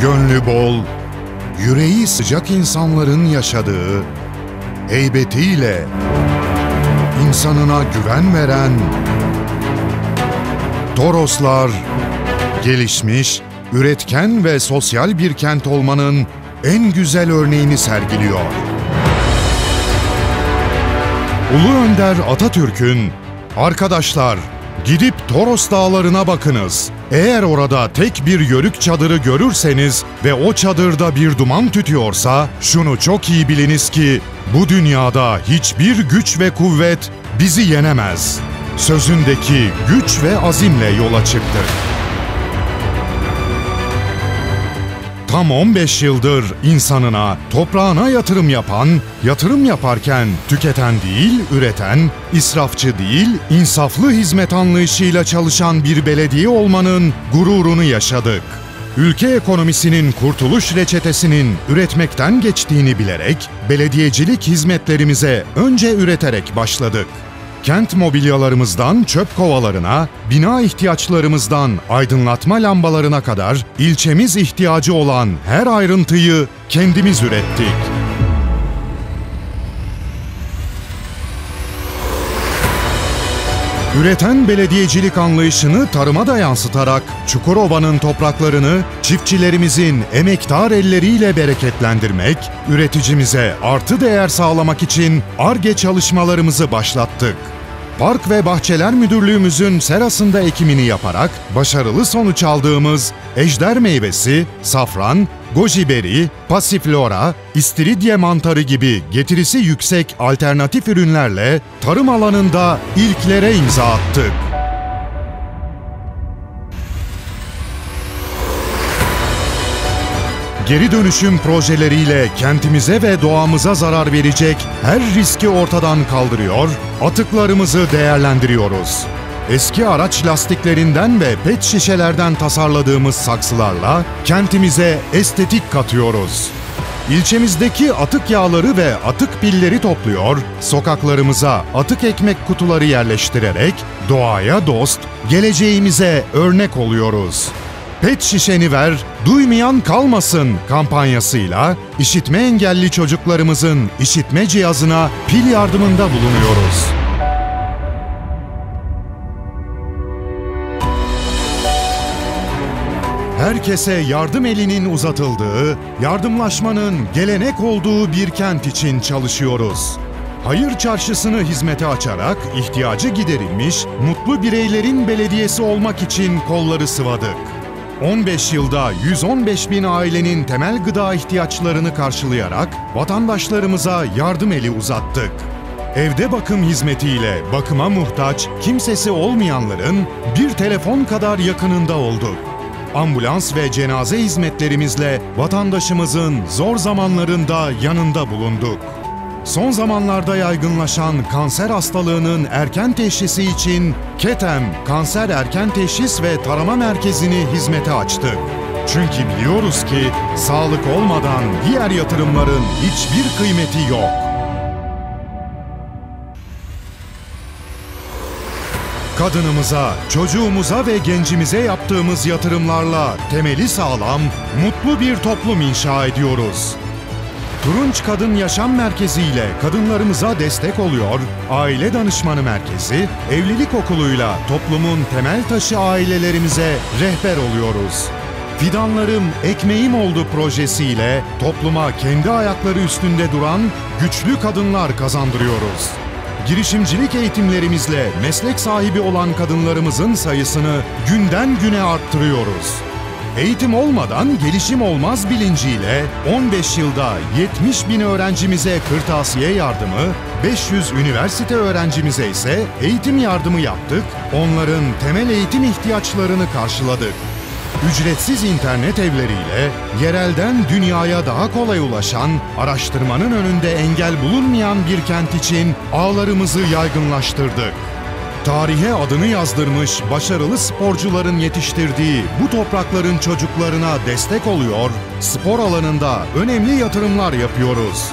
Gönlü bol, yüreği sıcak insanların yaşadığı, heybetiyle insanına güven veren Toroslar, gelişmiş, üretken ve sosyal bir kent olmanın en güzel örneğini sergiliyor. Ulu Önder Atatürk'ün Arkadaşlar, gidip Toros Dağları'na bakınız. Eğer orada tek bir yörük çadırı görürseniz ve o çadırda bir duman tütüyorsa, şunu çok iyi biliniz ki bu dünyada hiçbir güç ve kuvvet bizi yenemez. Sözündeki güç ve azimle yola çıktı. Tam 15 yıldır insanına, toprağına yatırım yapan, yatırım yaparken tüketen değil, üreten, israfçı değil, insaflı hizmet anlayışıyla çalışan bir belediye olmanın gururunu yaşadık. Ülke ekonomisinin kurtuluş reçetesinin üretmekten geçtiğini bilerek belediyecilik hizmetlerimize önce üreterek başladık. Kent mobilyalarımızdan çöp kovalarına, bina ihtiyaçlarımızdan aydınlatma lambalarına kadar ilçemiz ihtiyacı olan her ayrıntıyı kendimiz ürettik. Üreten belediyecilik anlayışını tarıma da yansıtarak Çukurova'nın topraklarını çiftçilerimizin emektar elleriyle bereketlendirmek, üreticimize artı değer sağlamak için ARGE çalışmalarımızı başlattık. Park ve Bahçeler Müdürlüğümüzün serasında ekimini yaparak başarılı sonuç aldığımız ejder meyvesi, safran, goji beri, pasiflora, istiridye mantarı gibi getirisi yüksek alternatif ürünlerle tarım alanında ilklere imza attık. Geri dönüşüm projeleriyle kentimize ve doğamıza zarar verecek her riski ortadan kaldırıyor, atıklarımızı değerlendiriyoruz. Eski araç lastiklerinden ve pet şişelerden tasarladığımız saksılarla kentimize estetik katıyoruz. İlçemizdeki atık yağları ve atık pilleri topluyor, sokaklarımıza atık ekmek kutuları yerleştirerek doğaya dost, geleceğimize örnek oluyoruz. Pet şişeni ver, duymayan kalmasın kampanyasıyla işitme engelli çocuklarımızın işitme cihazına pil yardımında bulunuyoruz. Herkese yardım elinin uzatıldığı, yardımlaşmanın gelenek olduğu bir kent için çalışıyoruz. Hayır çarşısını hizmete açarak ihtiyacı giderilmiş, mutlu bireylerin belediyesi olmak için kolları sıvadık. 15 yılda 115 bin ailenin temel gıda ihtiyaçlarını karşılayarak vatandaşlarımıza yardım eli uzattık. Evde bakım hizmetiyle bakıma muhtaç, kimsesi olmayanların bir telefon kadar yakınında olduk. Ambulans ve cenaze hizmetlerimizle vatandaşımızın zor zamanlarında yanında bulunduk. Son zamanlarda yaygınlaşan kanser hastalığının erken teşhisi için KETEM Kanser Erken Teşhis ve Tarama Merkezi'ni hizmete açtık. Çünkü biliyoruz ki sağlık olmadan diğer yatırımların hiçbir kıymeti yok. Kadınımıza, çocuğumuza ve gencimize yaptığımız yatırımlarla temeli sağlam, mutlu bir toplum inşa ediyoruz. Turunç Kadın Yaşam Merkezi ile kadınlarımıza destek oluyor, Aile Danışmanı Merkezi, Evlilik Okulu'yla toplumun temel taşı ailelerimize rehber oluyoruz. Fidanlarım Ekmeğim Oldu projesiyle topluma kendi ayakları üstünde duran güçlü kadınlar kazandırıyoruz. Girişimcilik eğitimlerimizle meslek sahibi olan kadınlarımızın sayısını günden güne arttırıyoruz. Eğitim olmadan gelişim olmaz bilinciyle 15 yılda 70 bin öğrencimize kırtasiye yardımı, 500 üniversite öğrencimize ise eğitim yardımı yaptık, onların temel eğitim ihtiyaçlarını karşıladık. Ücretsiz internet evleriyle yerelden dünyaya daha kolay ulaşan, araştırmanın önünde engel bulunmayan bir kent için ağlarımızı yaygınlaştırdık. Tarihe adını yazdırmış başarılı sporcuların yetiştirdiği bu toprakların çocuklarına destek oluyor, spor alanında önemli yatırımlar yapıyoruz.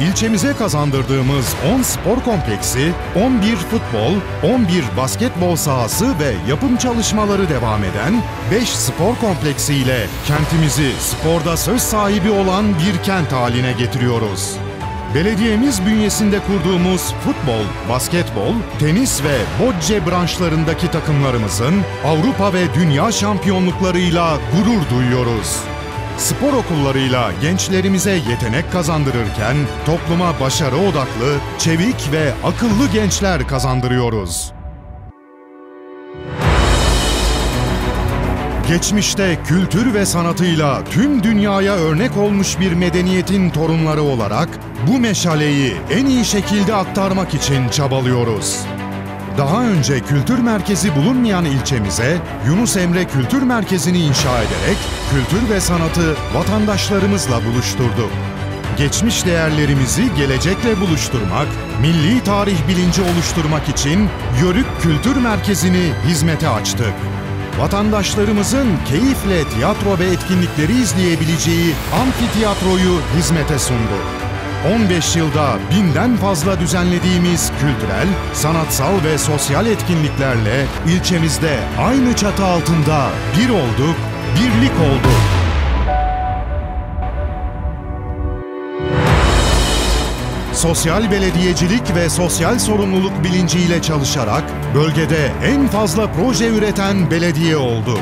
ilçemize kazandırdığımız 10 spor kompleksi, 11 futbol, 11 basketbol sahası ve yapım çalışmaları devam eden 5 spor kompleksi ile kentimizi sporda söz sahibi olan bir kent haline getiriyoruz. Belediyemiz bünyesinde kurduğumuz futbol, basketbol, tenis ve bocce branşlarındaki takımlarımızın Avrupa ve dünya şampiyonluklarıyla gurur duyuyoruz. Spor okullarıyla gençlerimize yetenek kazandırırken topluma başarı odaklı, çevik ve akıllı gençler kazandırıyoruz. Geçmişte kültür ve sanatıyla tüm dünyaya örnek olmuş bir medeniyetin torunları olarak bu meşaleyi en iyi şekilde aktarmak için çabalıyoruz. Daha önce kültür merkezi bulunmayan ilçemize Yunus Emre Kültür Merkezi'ni inşa ederek kültür ve sanatı vatandaşlarımızla buluşturduk. Geçmiş değerlerimizi gelecekle buluşturmak, milli tarih bilinci oluşturmak için Yörük Kültür Merkezi'ni hizmete açtık vatandaşlarımızın keyifle tiyatro ve etkinlikleri izleyebileceği amfitiyatroyu hizmete sundu. 15 yılda binden fazla düzenlediğimiz kültürel, sanatsal ve sosyal etkinliklerle ilçemizde aynı çatı altında bir olduk, birlik olduk. Sosyal belediyecilik ve sosyal sorumluluk bilinciyle çalışarak bölgede en fazla proje üreten belediye oldu.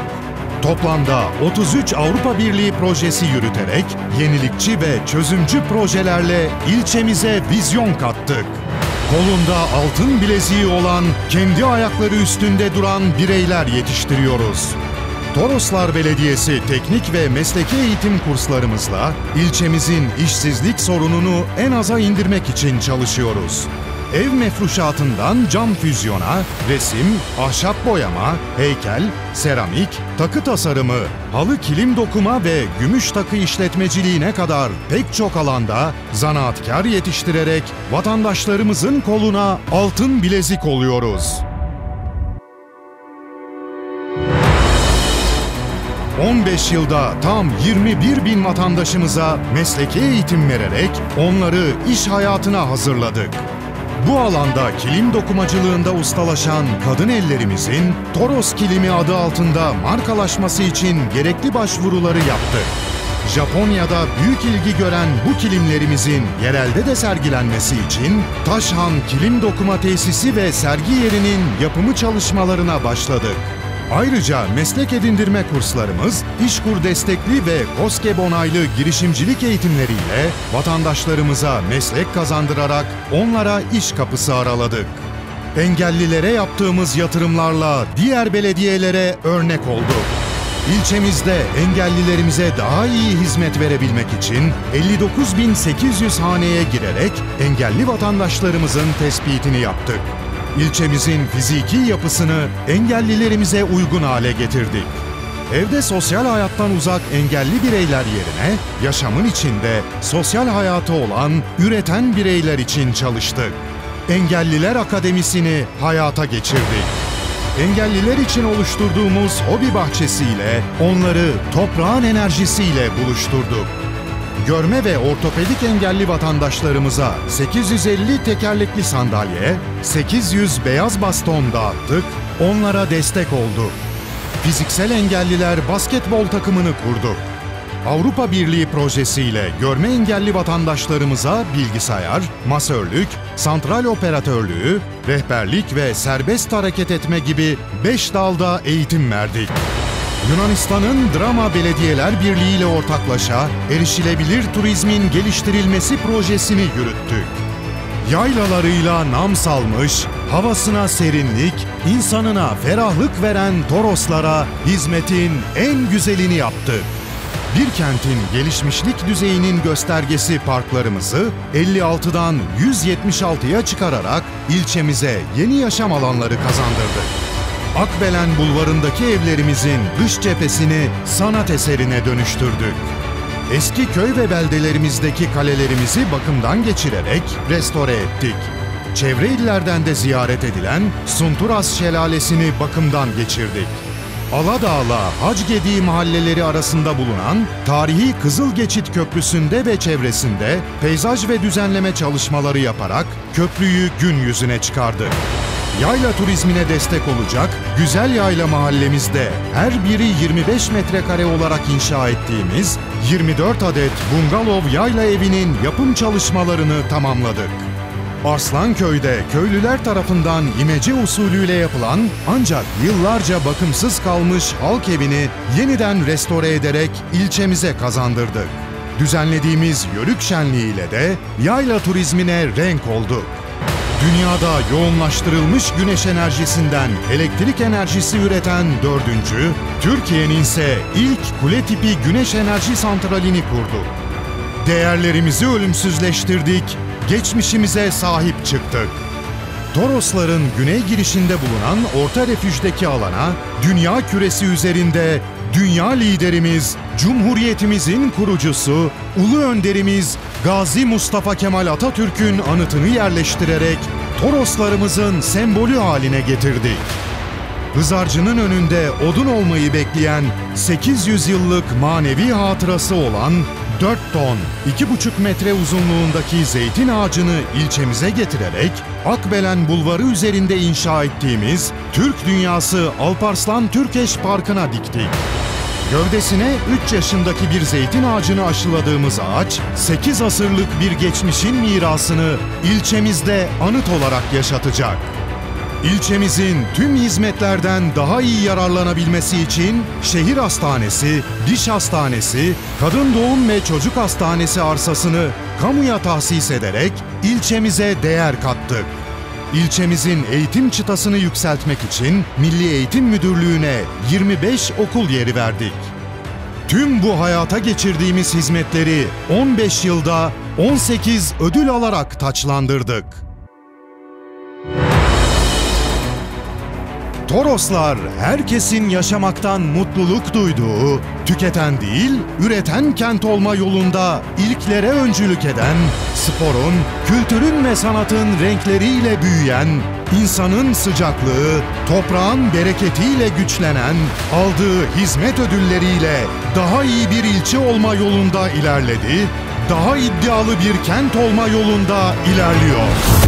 Toplamda 33 Avrupa Birliği projesi yürüterek yenilikçi ve çözümcü projelerle ilçemize vizyon kattık. Kolunda altın bileziği olan, kendi ayakları üstünde duran bireyler yetiştiriyoruz. Toroslar Belediyesi teknik ve mesleki eğitim kurslarımızla ilçemizin işsizlik sorununu en aza indirmek için çalışıyoruz. Ev mefruşatından cam füzyona, resim, ahşap boyama, heykel, seramik, takı tasarımı, halı kilim dokuma ve gümüş takı işletmeciliğine kadar pek çok alanda zanaatkar yetiştirerek vatandaşlarımızın koluna altın bilezik oluyoruz. 15 yılda tam 21 bin vatandaşımıza mesleki eğitim vererek onları iş hayatına hazırladık. Bu alanda kilim dokumacılığında ustalaşan kadın ellerimizin Toros Kilimi adı altında markalaşması için gerekli başvuruları yaptık. Japonya'da büyük ilgi gören bu kilimlerimizin yerelde de sergilenmesi için Taşhan Kilim Dokuma Tesisi ve sergi yerinin yapımı çalışmalarına başladık. Ayrıca meslek edindirme kurslarımız, İşkur destekli ve KOSGEB onaylı girişimcilik eğitimleriyle vatandaşlarımıza meslek kazandırarak onlara iş kapısı araladık. Engellilere yaptığımız yatırımlarla diğer belediyelere örnek olduk. İlçemizde engellilerimize daha iyi hizmet verebilmek için 59.800 haneye girerek engelli vatandaşlarımızın tespitini yaptık ilçemizin fiziki yapısını engellilerimize uygun hale getirdik. Evde sosyal hayattan uzak engelli bireyler yerine yaşamın içinde sosyal hayatı olan üreten bireyler için çalıştık. Engelliler Akademisi'ni hayata geçirdik. Engelliler için oluşturduğumuz hobi bahçesiyle onları toprağın enerjisiyle buluşturduk görme ve ortopedik engelli vatandaşlarımıza 850 tekerlekli sandalye, 800 beyaz baston dağıttık, onlara destek oldu. Fiziksel engelliler basketbol takımını kurduk. Avrupa Birliği projesiyle görme engelli vatandaşlarımıza bilgisayar, masörlük, santral operatörlüğü, rehberlik ve serbest hareket etme gibi 5 dalda eğitim verdik. Yunanistan'ın Drama Belediyeler Birliği ile ortaklaşa erişilebilir turizmin geliştirilmesi projesini yürüttük. Yaylalarıyla nam salmış, havasına serinlik, insanına ferahlık veren Toroslara hizmetin en güzelini yaptık. Bir kentin gelişmişlik düzeyinin göstergesi parklarımızı 56'dan 176'ya çıkararak ilçemize yeni yaşam alanları kazandırdık. Akbelen Bulvarı'ndaki evlerimizin dış cephesini sanat eserine dönüştürdük. Eski köy ve beldelerimizdeki kalelerimizi bakımdan geçirerek restore ettik. Çevre illerden de ziyaret edilen Sunturas Şelalesi'ni bakımdan geçirdik. Aladağ'la Hacgediği mahalleleri arasında bulunan tarihi Kızıl Geçit Köprüsü'nde ve çevresinde peyzaj ve düzenleme çalışmaları yaparak köprüyü gün yüzüne çıkardı. Yayla turizmine destek olacak Güzel Yayla mahallemizde her biri 25 metrekare olarak inşa ettiğimiz 24 adet bungalov yayla evinin yapım çalışmalarını tamamladık. Arslanköy'de köylüler tarafından imece usulüyle yapılan ancak yıllarca bakımsız kalmış halk evini yeniden restore ederek ilçemize kazandırdık. Düzenlediğimiz yörük şenliğiyle de yayla turizmine renk oldu. Dünyada yoğunlaştırılmış güneş enerjisinden elektrik enerjisi üreten dördüncü, Türkiye'nin ise ilk kule tipi güneş enerji santralini kurdu. Değerlerimizi ölümsüzleştirdik, geçmişimize sahip çıktık. Torosların güney girişinde bulunan orta refüjdeki alana, dünya küresi üzerinde dünya liderimiz, Cumhuriyetimizin kurucusu, ulu önderimiz Gazi Mustafa Kemal Atatürk'ün anıtını yerleştirerek Toroslarımızın sembolü haline getirdik. Hızarcının önünde odun olmayı bekleyen 800 yıllık manevi hatırası olan 4 ton, 2,5 metre uzunluğundaki zeytin ağacını ilçemize getirerek Akbelen Bulvarı üzerinde inşa ettiğimiz Türk Dünyası Alparslan Türkeş Parkı'na diktik. Gövdesine 3 yaşındaki bir zeytin ağacını aşıladığımız ağaç, 8 asırlık bir geçmişin mirasını ilçemizde anıt olarak yaşatacak. İlçemizin tüm hizmetlerden daha iyi yararlanabilmesi için şehir hastanesi, diş hastanesi, kadın doğum ve çocuk hastanesi arsasını kamuya tahsis ederek ilçemize değer kattık. İlçemizin eğitim çıtasını yükseltmek için Milli Eğitim Müdürlüğü'ne 25 okul yeri verdik. Tüm bu hayata geçirdiğimiz hizmetleri 15 yılda 18 ödül alarak taçlandırdık. Toroslar herkesin yaşamaktan mutluluk duyduğu, tüketen değil, üreten kent olma yolunda ilklere öncülük eden, sporun, kültürün ve sanatın renkleriyle büyüyen, insanın sıcaklığı, toprağın bereketiyle güçlenen, aldığı hizmet ödülleriyle daha iyi bir ilçe olma yolunda ilerledi, daha iddialı bir kent olma yolunda ilerliyor.